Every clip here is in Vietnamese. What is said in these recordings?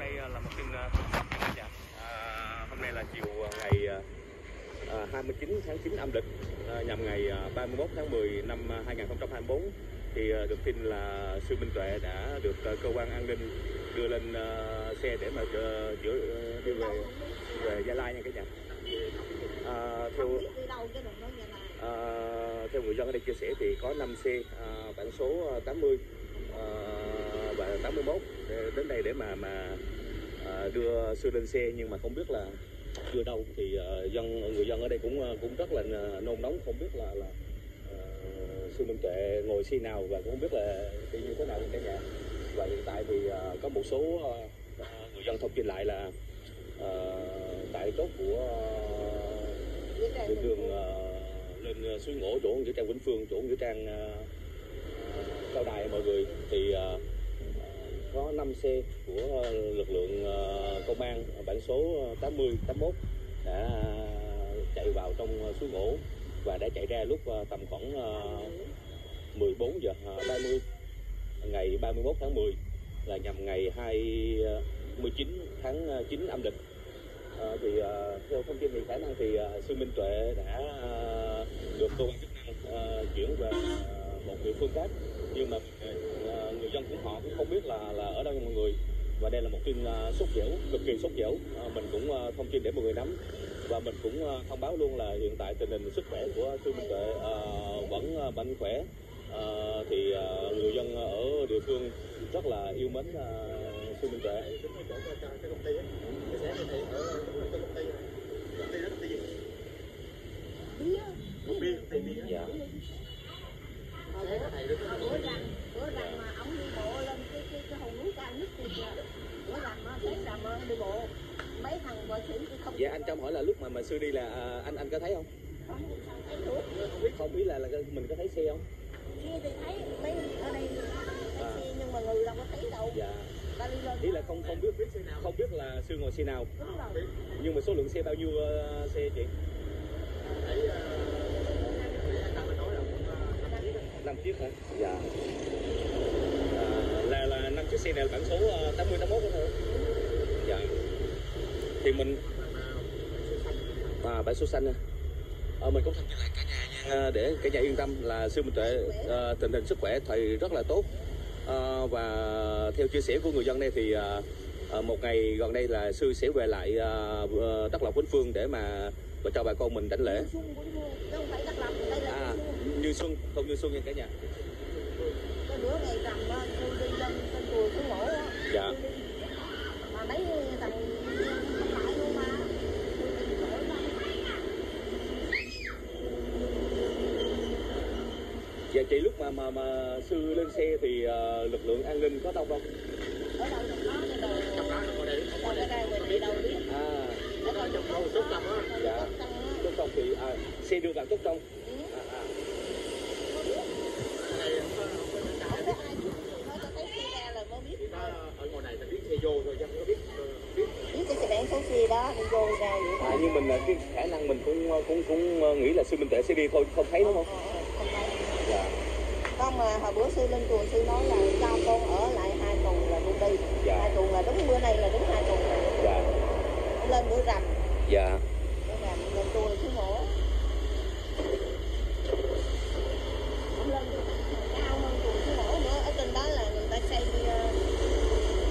nay ờ, là một tin ờ, dạ. À, hôm nay là chiều ờ, ngày à, 29 tháng 9 âm lịch à, nhằm ngày 31 tháng 10 năm 2024 thì à, được tin là sư Minh Tuệ đã được à, cơ quan an ninh đưa lên à, xe để mà chở chở à, đưa về về Gia Lai nha cả nhà. À, theo À, theo người dân ở đây chia sẻ thì có 5 xe à, bản số 80 à, và 81 đến đây để mà mà à, đưa sư lên xe nhưng mà không biết là đưa đâu. Thì à, dân người dân ở đây cũng à, cũng rất là nôn nóng không biết là là sư Minh Tuệ ngồi xe nào và cũng không biết là đi như thế nào cả nhà. Và hiện tại thì có một số người dân thông tin lại là tại chốt của đường ờ, lên ờ, suối ngỗ chỗ nghĩa trang vĩnh phương chỗ nghĩa trang ờ, ờ, cao đài mọi người. Thì ờ, ờ, có 5 xe của ờ, lực lượng ờ, công an bản số ờ, 80 81 đã chạy vào trong suối gỗ và đã chạy ra lúc tầm khoảng 14 giờ 30 ngày 31 tháng 10 là nhằm ngày 29 tháng 9 âm lịch. À, thì à, theo thông tin thì khả năng thì à, sư Minh Tuệ đã à, được cơ quan chức năng à, chuyển về ờ, địa phương khác. Nhưng mà ờ, người dân cũng họ cũng không biết là là ở đâu mọi người. Và đây là một tin ờ, sốt dẻo cực kỳ sốt dẻo. Ờ, mình cũng ờ, thông tin để mọi người nắm. Và mình cũng ờ, thông báo luôn là hiện tại tình hình sức khỏe của sư Minh Tuệ vẫn ờ, mạnh khỏe. Thì người dân ở địa phương rất là yêu mến sư Minh Tuệ bía dạ Hồi bữa hồi bữa rằng bữa rằng mà ông đi bộ lên cái cái cái hòn núi cao nhất kia kìa bữa rằng nó thấy rằng mà đi bộ mấy thằng vợ sĩ thì hỏi là lúc mà mà sư đi là à, anh anh có thấy không? Không thuốc không biết là là mình có thấy xe không? Kia thì thấy mấy ở đây thấy xe nhưng mà người đâu có thấy đâu. Dạ. Ta đi lên ý là không không biết không biết là sư ngồi xe nào. Đúng rồi. Nhưng mà số lượng xe bao nhiêu ờ, xe chị? Năm chiếc hả? Dạ. À, là là năm chiếc xe này là bản số ờ, 80 81 đó thôi. Dạ. Thì mình à, bản số xanh nè Ờ, mình cũng thông tin lại cả nhà nha. À, để cả nhà yên tâm là sư Minh Tuệ ờ, tình hình sức khỏe thì rất là tốt. Ờ, và theo chia sẻ của người dân đây thì ờ, ờ, một ngày gần đây là sư sẽ về lại ờ, Đắk Lộc Vĩnh Phương để mà và cho bà con mình đảnh lễ. À như xuân không như xuân nha cả nhà. Cái bữa ngày rằm á, tôi đi lên trên chùa xuống ngõ á dạ. Mà mấy thằng không lại luôn mà tôi đi lỗi lắm dạ chị lúc mà mà mà sư lên xe thì ờ, lực lượng an ninh có đông không? Ở đâu trong đó cái đầu trong đó ở đây mình đi đâu biết. À. Ở đâu trong đó chốt trong á. Dạ. chốt trong thì à, xe đưa chốt trong Ừ. à, à. có nó là ở ngoài này ta biết xe vô thôi chứ không có biết biết. Biết cái xe đèn số xe đó đi vô ra vậy à nhưng mình là cái khả năng mình cũng cũng cũng ờ, nghĩ là sư minh tuệ sẽ đi thôi không thấy đúng không Ờ, ờ, không thấy dạ con mà hồi bữa sư lên chùa sư nói là cho con ở lại hai tuần là con đi. Dạ. hai tuần là đúng bữa nay là đúng hai tuần rồi. Dạ. Lên bữa rằm. Dạ. Bữa rằm lên chùa xuống ngõ Ông lên cao hơn chùa xuống ngõ nữa ở trên đó là người ta xây ờ,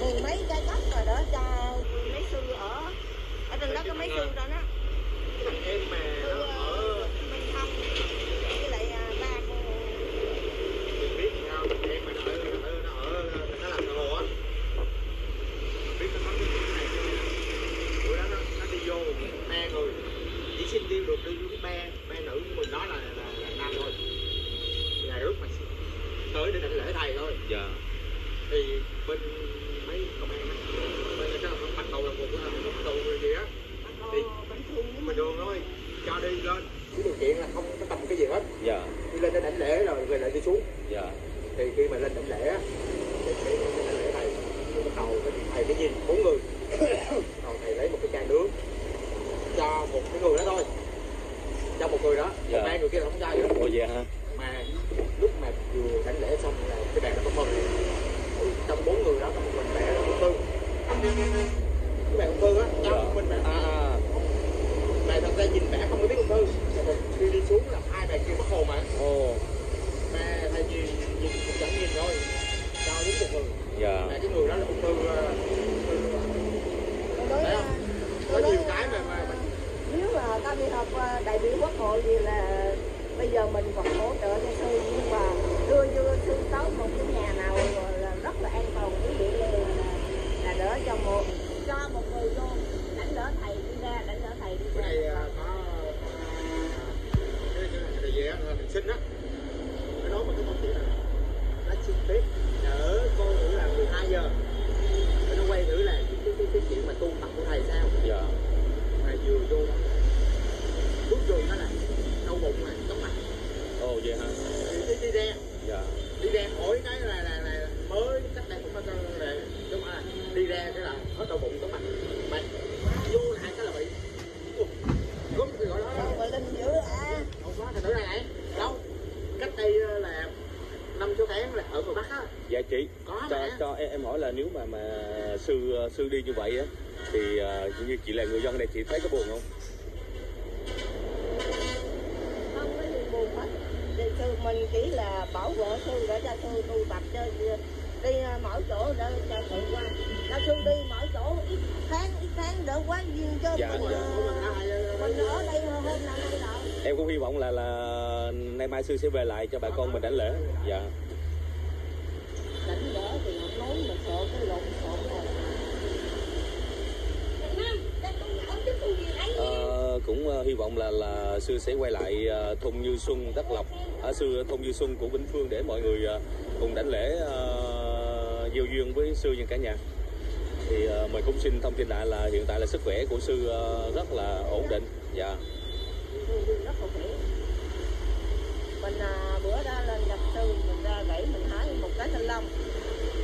mười mấy cái góc rồi đó cho mấy sư ở ở trên đó có mấy sư đó đó thằng em mà sư nó ờ, ở Minh Thông với lại à, ba con mình biết sao thằng em mà nó ở nó ở nó ở nó làm hồ á Mình biết nó có cái chuyện này bữa đó nó, nó đi vô ba người. Chỉ xin đi được với ba ba nữ của mình đó là là, là nam thôi. Là lúc mà tới để đảnh lễ thầy thôi. Dạ. Thì bên mấy công an bên cái bắt đầu là một cái bắt đầu gì á Đi. bình thường với bình mình thường thôi cho đi lên. Cái điều kiện là không có cầm cái gì hết. Dạ. Đi lên để đảnh lễ rồi về lại đi xuống. Dạ. Thì khi mà lên đảnh lễ á thì cái đảnh lễ thầy thì bắt đầu thầy cái nhìn bốn người. Rồi thầy lấy một cho một cái người đó thôi. Cho một người đó. Dạ. còn ba người kia là không cho gì ồ dạ hả? Mà lúc mà vừa đảnh lễ xong là cái bàn nó có mừng thì trong bốn người đó có một mình mẹ là một tư. Cái bạn ung thư á cho Dạ. mình bạn à à. Mà thật ra nhìn vẻ không có biết ung thư mà mình khi đi xuống là hai bạn kia mất hồn mà. Ồ. Mà thầy nhìn nhìn cũng chẳng nhìn thôi. Cho đúng một người. Dạ. Mà cái người đó là ung thư ờ, ung thư Tôi nói, Thấy à, không? có nhiều cái mà mà có đi học đại biểu quốc hội thì là bây giờ mình còn hỗ trợ cho sư nhưng mà đưa cho sư tới một cái nhà nào là rất là an toàn cái dụ là, là đỡ cho một cho một người vô đánh đỡ thầy đi ra đánh đỡ thầy đi ra cái này có cái gì về á thầy sinh á nó nói một cái câu chuyện này nó xin phép đỡ cô thử làm 12 giờ Rồi nó quay thử là cái, cái, cái, cái chuyện mà tu tập của thầy sao dạ mà vừa vô đó bước vô nó là đau bụng này chóng mặt ồ vậy hả đi đi, đi ra dạ đi ra hỏi cái là là là mới cách đây cũng phải là đúng không đi ra cái là hết đau bụng chóng mặt mà vô lại cái là bị Ủa, cúm thì gọi đó Đâu mà linh dữ à không có thành thử này này đâu cách đây là tháng là ở ngoài bắc á. Dạ chị. Có cho, mà cho em, em hỏi là nếu mà mà sư sư đi như vậy á thì à, như chị là người dân đây chị thấy có buồn không? Không có gì buồn hết. Thì sư mình chỉ là bảo vệ sư để cho sư tu tập cho đi à, mỗi chỗ để cho sự qua. Cho sư đi mỗi chỗ ít tháng ít tháng đỡ quá duyên cho Dạ, mình, dạ. à, mình ở đây hôm nào nay nọ em cũng hy vọng là là nay mai sư sẽ về lại cho bà con mình đánh lễ. Dạ đánh đỡ thì không nói mà sợ cái lộn xộn này Ờ, cũng ờ, hy vọng là là sư sẽ quay lại ờ, thôn Như Xuân Đắc Lộc. Ở sư thôn Như Xuân của Vĩnh Phương để mọi người ờ, cùng đảnh lễ uh, gieo duyên với sư và cả nhà. Thì ờ, mình cũng xin thông tin lại là hiện tại là sức khỏe của sư ờ, rất là ổn định. Dạ. Sư đi rất là khỏe mình à, bữa đó lên gặp sư mình ra gãy mình hái một cái thanh long.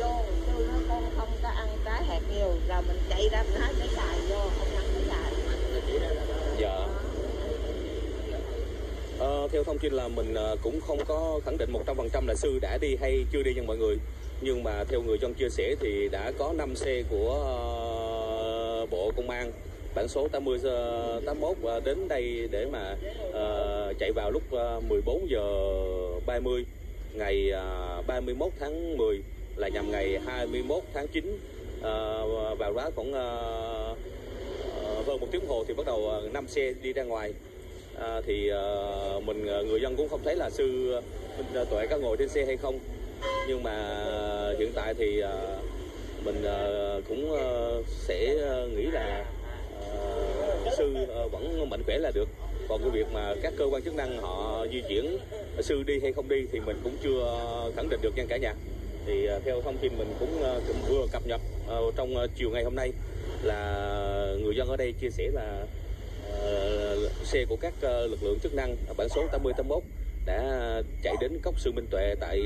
Vô sư nói con không có ăn trái hạt nhiều. Rồi mình chạy ra mình hái cái dài vô không ăn cái dài dạ. Ờ, theo thông tin là mình ờ, cũng không có khẳng định 100% là sư đã đi hay chưa đi nha mọi người. Nhưng mà theo người dân chia sẻ thì đã có 5 xe của ờ, Bộ Công an bản số 80 ờ, 81 ờ, đến đây để mà uh, chạy vào lúc ờ, 14 giờ 30 ngày ờ, uh, 31 tháng 10 là nhằm ngày 21 tháng 9 uh, ờ, vào đó khoảng uh, hơn một tiếng hồ thì bắt đầu ờ, năm xe đi ra ngoài. À, thì uh, mình ờ, người dân cũng không thấy là sư Minh Tuệ có ngồi trên xe hay không. Nhưng mà ờ, hiện tại thì uh, mình uh, cũng uh, sẽ ờ, nghĩ là sư ờ, vẫn mạnh khỏe là được còn cái việc mà các cơ quan chức năng họ di chuyển ờ, sư đi hay không đi thì mình cũng chưa khẳng định được nha cả nhà thì ờ, theo thông tin mình cũng, cũng vừa cập nhật trong chiều ngày hôm nay là người dân ở đây chia sẻ là xe của các lực lượng chức năng bản số 80 81 đã chạy đến cốc sư Minh Tuệ tại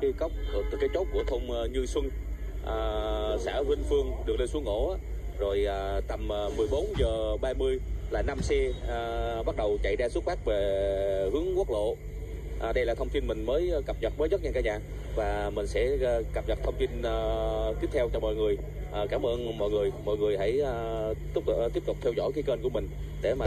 cái cốc cái chốt của thôn Như Xuân xã Vinh Phương đường lên xuống ngõ rồi à, tầm à, 14 giờ 30 là năm xe à, bắt đầu chạy ra xuất phát về hướng quốc lộ. À, đây là thông tin mình mới cập nhật mới nhất nha cả nhà. Và mình sẽ à, cập nhật thông tin à, tiếp theo cho mọi người. À, cảm ơn mọi người. Mọi người hãy à, tiếp tục à, tiếp tục theo dõi cái kênh của mình để mà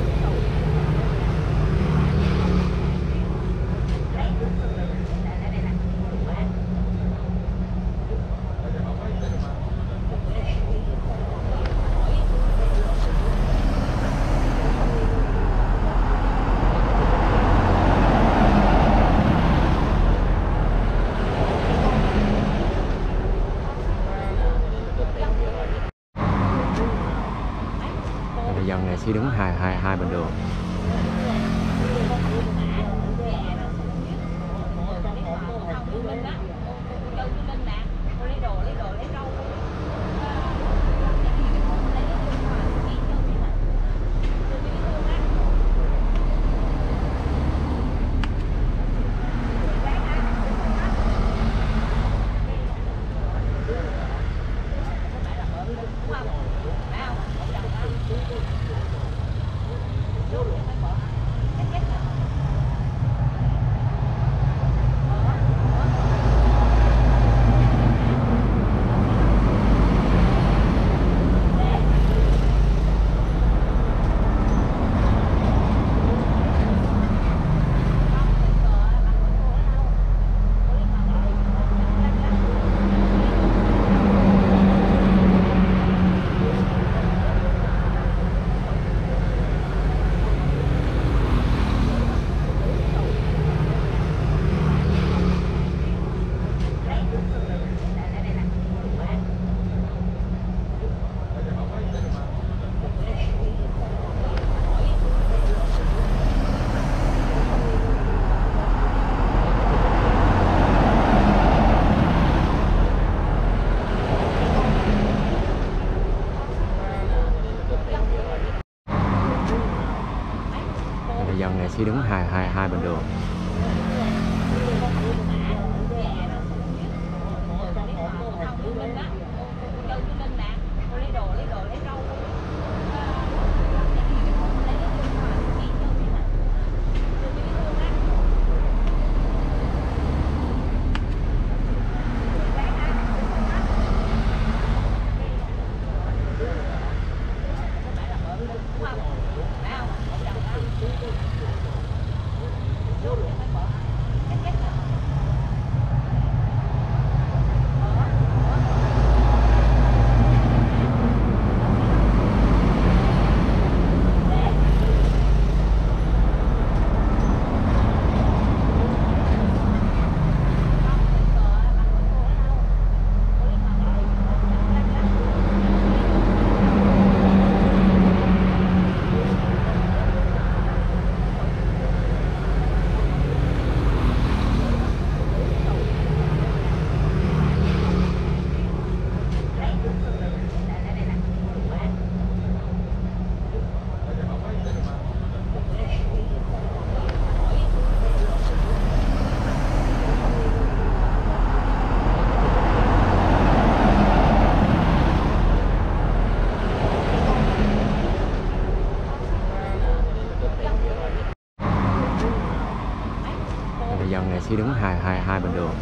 hai hai bên đường Chỉ đứng hai hai hai bên đường.